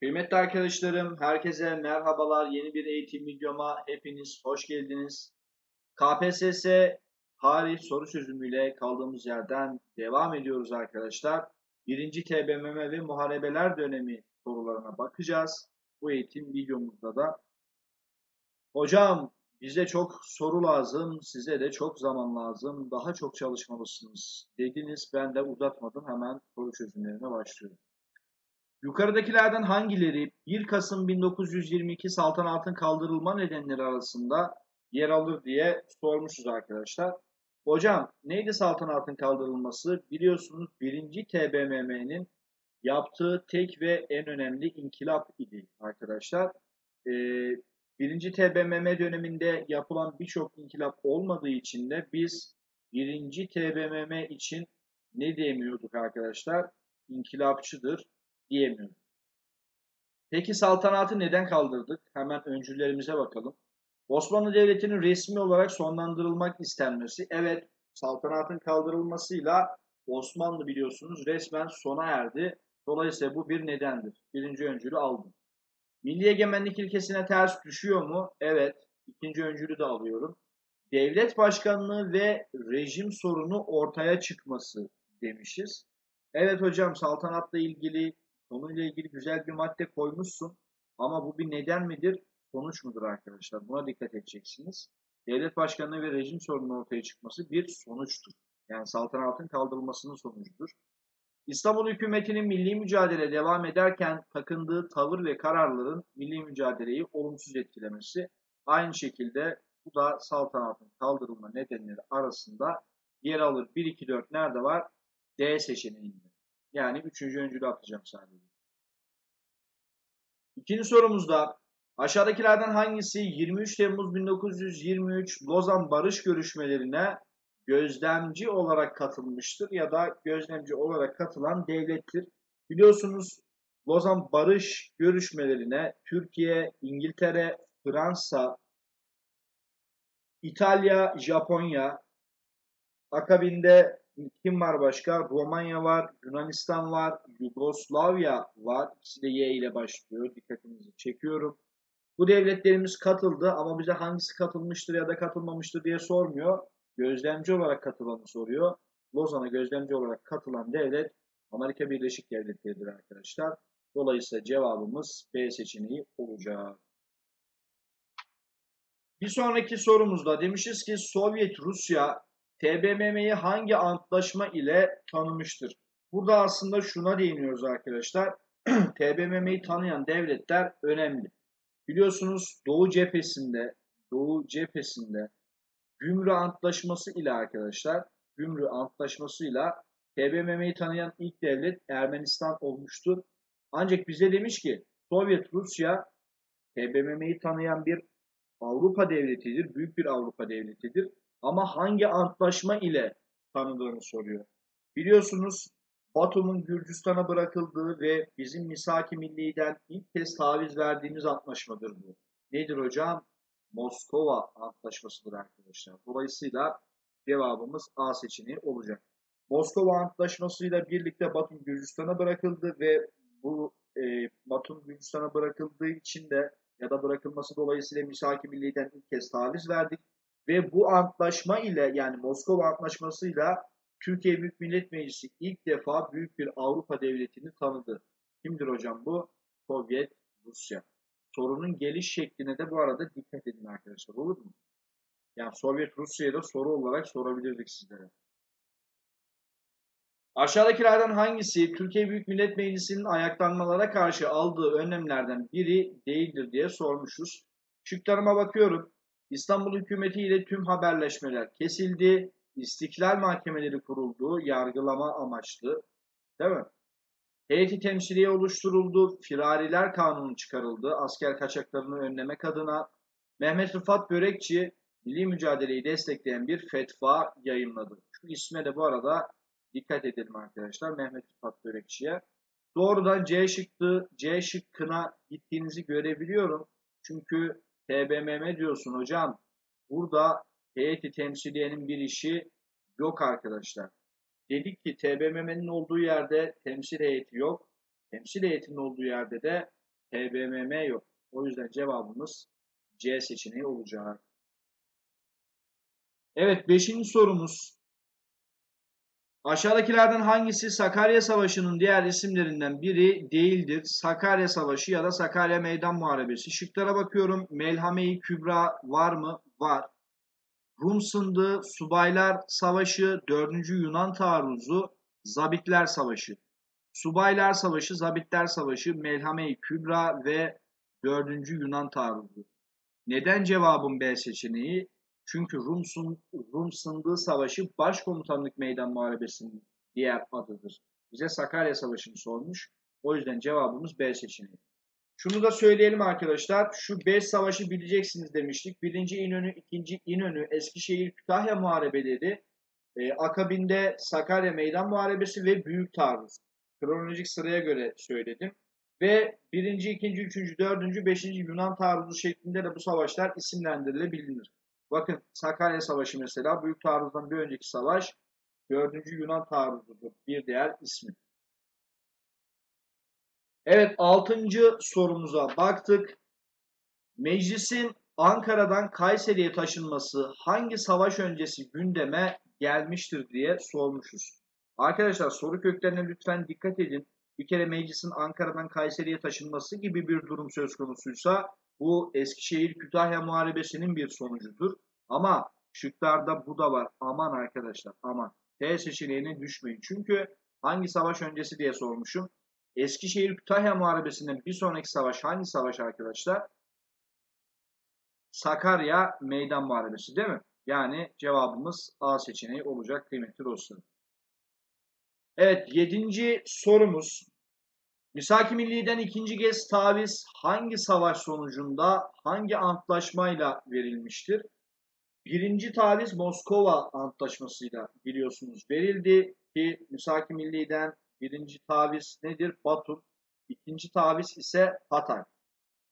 Kıymetli arkadaşlarım, herkese merhabalar. Yeni bir eğitim videoma hepiniz hoş geldiniz. KPSS tarih soru çözümüyle kaldığımız yerden devam ediyoruz arkadaşlar. Birinci TBMM ve muharebeler dönemi sorularına bakacağız. Bu eğitim videomuzda da. Hocam bize çok soru lazım, size de çok zaman lazım, daha çok çalışmalısınız dediniz. Ben de uzatmadım hemen soru çözümlerine başlıyorum. Yukarıdakilerden hangileri 1 Kasım 1922 saltanatın kaldırılma nedenleri arasında yer alır diye sormuşuz arkadaşlar. Hocam neydi saltanatın kaldırılması? Biliyorsunuz 1. TBMM'nin yaptığı tek ve en önemli inkılap idi arkadaşlar. Ee, 1. TBMM döneminde yapılan birçok inkılap olmadığı için de biz 1. TBMM için ne diyemiyorduk arkadaşlar? İnkılapçıdır diyemiyorum. Peki saltanatı neden kaldırdık? Hemen öncülerimize bakalım. Osmanlı Devleti'nin resmi olarak sonlandırılmak istenmesi. Evet, saltanatın kaldırılmasıyla Osmanlı biliyorsunuz resmen sona erdi. Dolayısıyla bu bir nedendir. Birinci öncülü aldım. Milli egemenlik ilkesine ters düşüyor mu? Evet. İkinci öncülü de alıyorum. Devlet başkanlığı ve rejim sorunu ortaya çıkması demişiz. Evet hocam saltanatla ilgili konuyla ilgili güzel bir madde koymuşsun. Ama bu bir neden midir? Sonuç mudur arkadaşlar? Buna dikkat edeceksiniz. Devlet başkanlığı ve rejim sorunun ortaya çıkması bir sonuçtur. Yani saltanatın kaldırılmasının sonucudur. İstanbul hükümetinin milli mücadele devam ederken takındığı tavır ve kararların milli mücadeleyi olumsuz etkilemesi. Aynı şekilde bu da saltanatın kaldırılma nedenleri arasında yer alır. 1, 2, 4 nerede var? D seçeneğinde. Yani üçüncü öncülü atacağım sadece. İkinci sorumuzda aşağıdakilerden hangisi 23 Temmuz 1923 Lozan Barış görüşmelerine gözlemci olarak katılmıştır ya da gözlemci olarak katılan devlettir? Biliyorsunuz Lozan Barış görüşmelerine Türkiye, İngiltere, Fransa, İtalya, Japonya, akabinde kim var başka? Romanya var, Yunanistan var, Yugoslavya var. İkisi de Y ile başlıyor. Dikkatinizi çekiyorum. Bu devletlerimiz katıldı ama bize hangisi katılmıştır ya da katılmamıştır diye sormuyor. Gözlemci olarak katılanı soruyor. Lozan'a gözlemci olarak katılan devlet Amerika Birleşik Devletleri'dir arkadaşlar. Dolayısıyla cevabımız B seçeneği olacak. Bir sonraki sorumuzda demişiz ki Sovyet Rusya TBMM'yi hangi antlaşma ile tanımıştır? Burada aslında şuna değiniyoruz arkadaşlar. TBMM'yi tanıyan devletler önemli. Biliyorsunuz Doğu cephesinde, Doğu cephesinde Gümrü Antlaşması ile arkadaşlar, Gümrü Antlaşması ile TBMM'yi tanıyan ilk devlet Ermenistan olmuştur. Ancak bize demiş ki Sovyet Rusya TBMM'yi tanıyan bir Avrupa devletidir, büyük bir Avrupa devletidir. Ama hangi antlaşma ile tanıdığını soruyor. Biliyorsunuz Batum'un Gürcistan'a bırakıldığı ve bizim Misaki Milli'den ilk kez taviz verdiğimiz antlaşmadır bu. Nedir hocam? Moskova Antlaşması'dır arkadaşlar. Dolayısıyla cevabımız A seçeneği olacak. Moskova Antlaşması'yla birlikte Batum Gürcistan'a bırakıldı ve bu e, Batum Gürcistan'a bırakıldığı için de ya da bırakılması dolayısıyla Misaki Milli'den ilk kez taviz verdik. Ve bu antlaşma ile yani Moskova Antlaşması'yla Türkiye Büyük Millet Meclisi ilk defa büyük bir Avrupa devletini tanıdı. Kimdir hocam bu? Sovyet Rusya. Sorunun geliş şekline de bu arada dikkat edin arkadaşlar olur mu? Yani Sovyet Rusya'ya da soru olarak sorabilirdik sizlere. Aşağıdakilerden hangisi Türkiye Büyük Millet Meclisi'nin ayaklanmalara karşı aldığı önlemlerden biri değildir diye sormuşuz. Şıklarıma bakıyorum. İstanbul hükümeti ile tüm haberleşmeler kesildi. İstiklal mahkemeleri kuruldu. Yargılama amaçlı. Değil mi? Heyeti temsiliye oluşturuldu. Firariler kanunu çıkarıldı. Asker kaçaklarını önlemek adına. Mehmet Rıfat Börekçi milli mücadeleyi destekleyen bir fetva yayınladı. Şu isme de bu arada dikkat edelim arkadaşlar. Mehmet Rıfat Börekçi'ye. Doğrudan C şıkkı, C şıkkına gittiğinizi görebiliyorum. Çünkü TBMM diyorsun hocam. Burada heyeti temsiliyenin bir işi yok arkadaşlar. Dedik ki TBMM'nin olduğu yerde temsil heyeti yok. Temsil heyetinin olduğu yerde de TBMM yok. O yüzden cevabımız C seçeneği olacak. Evet 5. sorumuz. Aşağıdakilerden hangisi Sakarya Savaşı'nın diğer isimlerinden biri değildir? Sakarya Savaşı ya da Sakarya Meydan Muharebesi. Şıklara bakıyorum. Melhame-i Kübra var mı? Var. Rum Sındığı, Subaylar Savaşı, 4. Yunan Taarruzu, Zabitler Savaşı. Subaylar Savaşı, Zabitler Savaşı, Melhame-i Kübra ve 4. Yunan Taarruzu. Neden cevabım B seçeneği? Çünkü Rum, sun, Rum Sındığı Savaşı Başkomutanlık Meydan Muharebesi'nin diğer adıdır. Bize Sakarya Savaşı'nı sormuş. O yüzden cevabımız B seçeneği. Şunu da söyleyelim arkadaşlar. Şu 5 savaşı bileceksiniz demiştik. Birinci İnönü, ikinci İnönü, Eskişehir, Kütahya Muharebeleri, e, akabinde Sakarya Meydan Muharebesi ve Büyük Taarruz. Kronolojik sıraya göre söyledim. Ve birinci, ikinci, üçüncü, dördüncü, beşinci Yunan taarruzu şeklinde de bu savaşlar isimlendirilebilir. Bakın Sakarya Savaşı mesela Büyük Taarruz'dan bir önceki savaş dördüncü Yunan taarruzudur. Bir diğer ismi. Evet altıncı sorumuza baktık. Meclisin Ankara'dan Kayseri'ye taşınması hangi savaş öncesi gündeme gelmiştir diye sormuşuz. Arkadaşlar soru köklerine lütfen dikkat edin. Bir kere meclisin Ankara'dan Kayseri'ye taşınması gibi bir durum söz konusuysa bu Eskişehir Kütahya Muharebesi'nin bir sonucudur. Ama şıklarda bu da var. Aman arkadaşlar aman. T seçeneğine düşmeyin. Çünkü hangi savaş öncesi diye sormuşum. Eskişehir Kütahya Muharebesi'nden bir sonraki savaş hangi savaş arkadaşlar? Sakarya Meydan Muharebesi değil mi? Yani cevabımız A seçeneği olacak kıymetli dostlarım. Evet yedinci sorumuz. Misaki Milli'den ikinci kez taviz hangi savaş sonucunda hangi antlaşmayla verilmiştir? Birinci taviz Moskova antlaşmasıyla biliyorsunuz verildi ki Misaki Milli'den birinci taviz nedir? Batum. İkinci taviz ise Hatay.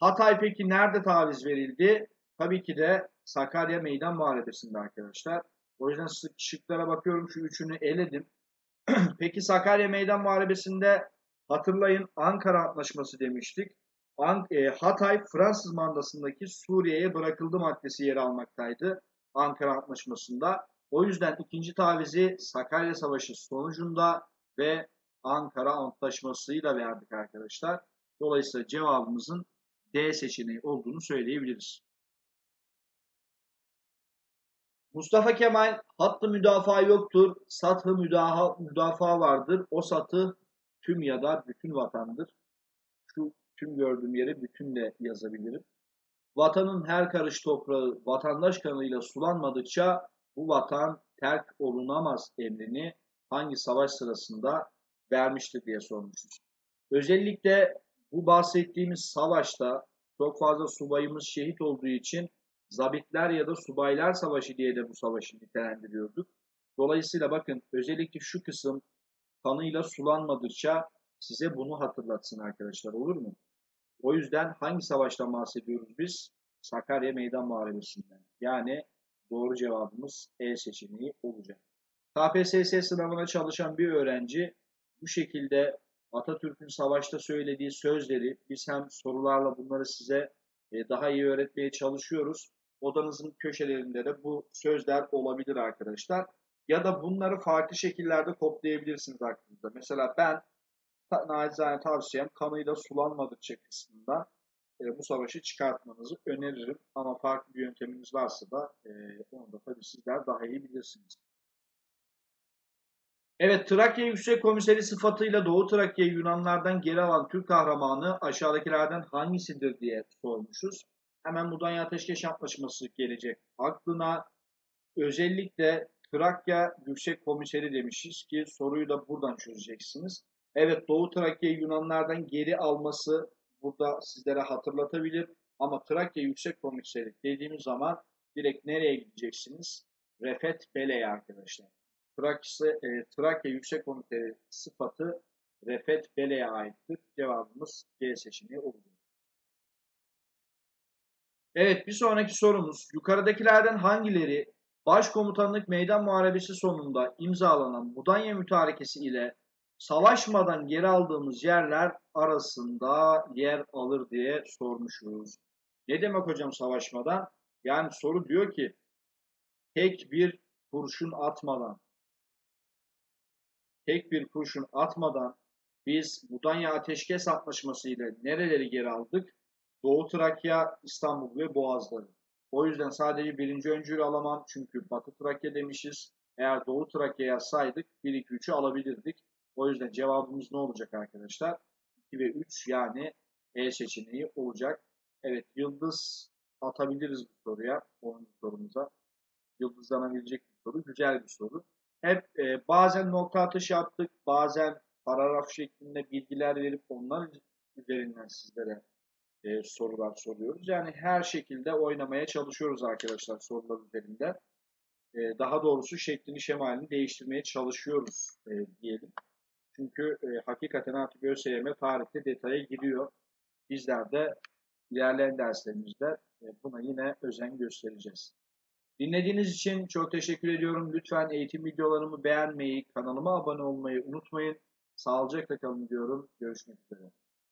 Hatay peki nerede taviz verildi? Tabii ki de Sakarya Meydan Muharebesi'nde arkadaşlar. O yüzden şıklara bakıyorum şu üçünü eledim. peki Sakarya Meydan Muharebesi'nde hatırlayın Ankara Antlaşması demiştik. E, Hatay Fransız mandasındaki Suriye'ye bırakıldı maddesi yer almaktaydı Ankara Antlaşması'nda. O yüzden ikinci tavizi Sakarya Savaşı sonucunda ve Ankara Antlaşması'yla verdik arkadaşlar. Dolayısıyla cevabımızın D seçeneği olduğunu söyleyebiliriz. Mustafa Kemal hattı müdafaa yoktur, satı müdafaa, müdafaa vardır. O satı tüm ya da bütün vatandır. Şu tüm gördüğüm yeri bütünle yazabilirim. Vatanın her karış toprağı vatandaş kanıyla sulanmadıkça bu vatan terk olunamaz emrini hangi savaş sırasında vermiştir diye sormuşuz. Özellikle bu bahsettiğimiz savaşta çok fazla subayımız şehit olduğu için Zabitler ya da Subaylar Savaşı diye de bu savaşı nitelendiriyorduk. Dolayısıyla bakın özellikle şu kısım kanıyla sulanmadıkça size bunu hatırlatsın arkadaşlar olur mu? O yüzden hangi savaştan bahsediyoruz biz? Sakarya Meydan Muharebesi'nden. Yani doğru cevabımız E seçeneği olacak. KPSS sınavına çalışan bir öğrenci bu şekilde Atatürk'ün savaşta söylediği sözleri biz hem sorularla bunları size e, daha iyi öğretmeye çalışıyoruz. Odanızın köşelerinde de bu sözler olabilir arkadaşlar. Ya da bunları farklı şekillerde koplayabilirsiniz aklınızda. Mesela ben nacizane tavsiyem kanıyla sulanmadıkça kısmında e, bu savaşı çıkartmanızı öneririm. Ama farklı bir yönteminiz varsa da e, onu da tabii sizler daha iyi bilirsiniz. Evet, Trakya Yüksek Komiseri sıfatıyla Doğu Trakya Yunanlardan geri alan Türk kahramanı aşağıdakilerden hangisidir diye sormuşuz. Hemen Mudanya Ateşkes Antlaşması gelecek aklına. Özellikle Trakya Yüksek Komiseri demişiz ki soruyu da buradan çözeceksiniz. Evet Doğu Trakya Yunanlardan geri alması burada sizlere hatırlatabilir. Ama Trakya Yüksek Komiseri dediğimiz zaman direkt nereye gideceksiniz? Refet Bele'ye arkadaşlar. Trakya, e, Trakya Yüksek Komitesi sıfatı Refet Bele'ye aittir. Cevabımız C seçeneği olacak. Evet bir sonraki sorumuz. Yukarıdakilerden hangileri Başkomutanlık Meydan Muharebesi sonunda imzalanan Mudanya Mütarekesi ile savaşmadan geri aldığımız yerler arasında yer alır diye sormuşuz. Ne demek hocam savaşmadan? Yani soru diyor ki tek bir kurşun atmadan tek bir kurşun atmadan biz Mudanya Ateşkes Antlaşması ile nereleri geri aldık? Doğu Trakya, İstanbul ve Boğazları. O yüzden sadece birinci öncülü alamam çünkü Batı Trakya demişiz. Eğer Doğu Trakya yazsaydık 1, 2, 3'ü alabilirdik. O yüzden cevabımız ne olacak arkadaşlar? 2 ve 3 yani E seçeneği olacak. Evet yıldız atabiliriz bu soruya. 10. sorumuza. Yıldızlanabilecek bir soru. Güzel bir soru. Hep e, bazen nokta atışı yaptık. Bazen paragraf şeklinde bilgiler verip onlar üzerinden sizlere e, sorular soruyoruz. Yani her şekilde oynamaya çalışıyoruz arkadaşlar sorular üzerinde. E, daha doğrusu şeklini şemalini değiştirmeye çalışıyoruz e, diyelim. Çünkü e, hakikaten artık ÖSYM tarihte detaya giriyor. Bizler de ilerleyen derslerimizde e, buna yine özen göstereceğiz. Dinlediğiniz için çok teşekkür ediyorum. Lütfen eğitim videolarımı beğenmeyi, kanalıma abone olmayı unutmayın. Sağlıcakla kalın diyorum. Görüşmek üzere.